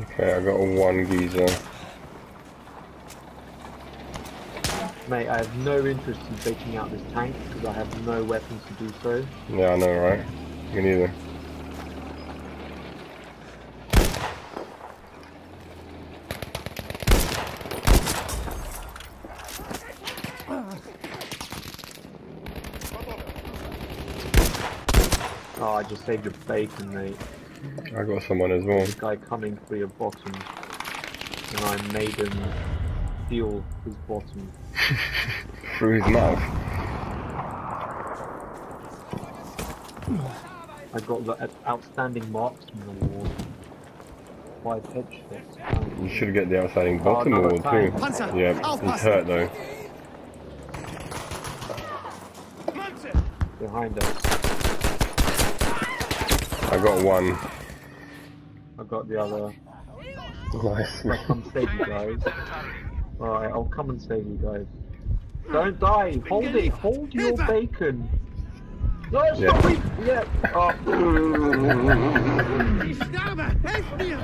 Okay, I got a one geezer. Mate, I have no interest in taking out this tank because I have no weapons to do so. Yeah, I know, right? Me neither. Oh, I just saved your bacon, mate. I got someone as well. This guy coming for your bottom. And I made him feel his bottom. Through his mouth. I got the out- outstanding marksman award. Five headshots. You should get the outstanding oh, bottom another award too. Panzer, Yeah, he's aufpassen. hurt though. Behind us. I got one. I got the other. Nice. I'll come save you guys. Alright, I'll come and save you guys. Don't die! Hold it! Hold your bacon! No, Yeah. stop it! Yeah! Oh. Ich sterbe! Helft mir!